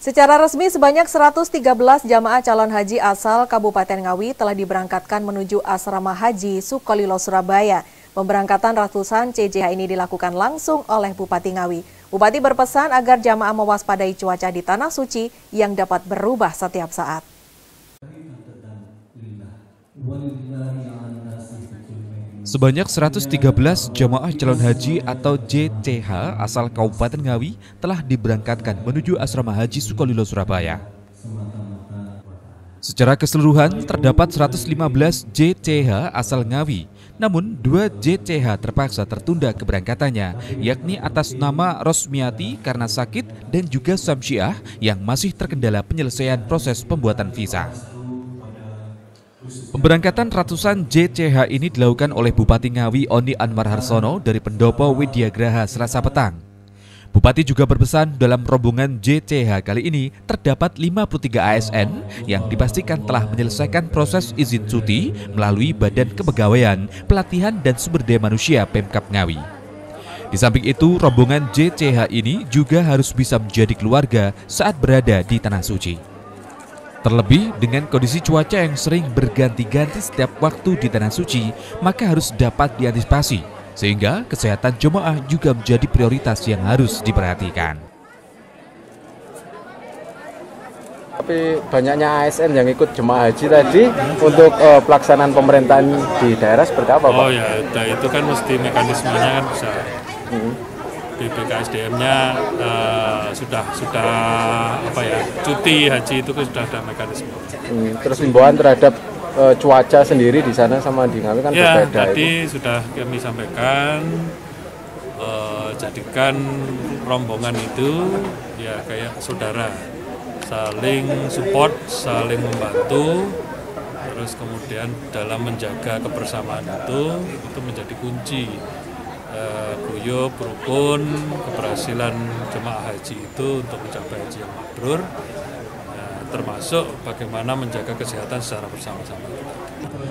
Secara resmi sebanyak 113 jamaah calon haji asal Kabupaten Ngawi telah diberangkatkan menuju asrama haji Sukolilo Surabaya. Pemberangkatan ratusan CJH ini dilakukan langsung oleh Bupati Ngawi. Bupati berpesan agar jamaah mewaspadai cuaca di Tanah Suci yang dapat berubah setiap saat. Sebanyak 113 jamaah calon haji atau JCH asal Kabupaten Ngawi telah diberangkatkan menuju asrama haji Sukolilo Surabaya. Secara keseluruhan terdapat 115 JCH asal Ngawi, namun dua JCH terpaksa tertunda keberangkatannya, yakni atas nama Rosmiati karena sakit dan juga Samsyiah yang masih terkendala penyelesaian proses pembuatan visa. Pemberangkatan ratusan JCH ini dilakukan oleh Bupati Ngawi Oni Anwar Harsono dari Pendopo Widyagraha Selasa petang. Bupati juga berpesan dalam rombongan JCH kali ini terdapat 53 ASN yang dipastikan telah menyelesaikan proses izin cuti melalui Badan Kepegawaian, Pelatihan dan Sumber Daya Manusia Pemkap Ngawi. Di samping itu, rombongan JCH ini juga harus bisa menjadi keluarga saat berada di Tanah Suci. Terlebih dengan kondisi cuaca yang sering berganti-ganti setiap waktu di Tanah Suci, maka harus dapat diantisipasi, sehingga kesehatan jemaah juga menjadi prioritas yang harus diperhatikan. Tapi banyaknya ASN yang ikut jemaah haji tadi untuk uh, pelaksanaan pemerintahan di daerah seperti apa Pak? Oh ya, itu kan mesti mekanismenya kan bisa. Hmm BPKSDM-nya uh, sudah sudah apa ya cuti haji itu kan sudah ada mekanisme. Hmm, terus himbauan terhadap uh, cuaca sendiri di sana sama di Ngawi kan ya, berbeda. tadi itu. sudah kami sampaikan uh, jadikan rombongan itu ya kayak saudara saling support, saling membantu terus kemudian dalam menjaga kebersamaan itu itu menjadi kunci uh, guyup, rukun, keberhasilan jemaah haji itu untuk mencapai haji yang mabrur, uh, termasuk bagaimana menjaga kesehatan secara bersama-sama.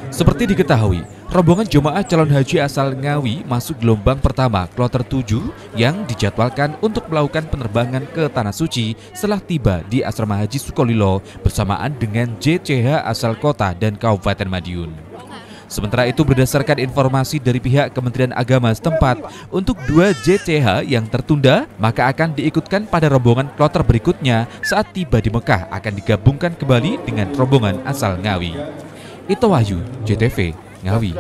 Seperti diketahui, rombongan jemaah calon haji asal Ngawi masuk gelombang pertama kloter 7 yang dijadwalkan untuk melakukan penerbangan ke Tanah Suci setelah tiba di asrama haji Sukolilo bersamaan dengan JCH asal kota dan Kabupaten Madiun. Sementara itu berdasarkan informasi dari pihak Kementerian Agama setempat, untuk dua JCH yang tertunda maka akan diikutkan pada rombongan kloter berikutnya saat tiba di Mekah akan digabungkan kembali dengan rombongan asal Ngawi. Ito Wahyu, JTV, Ngawi.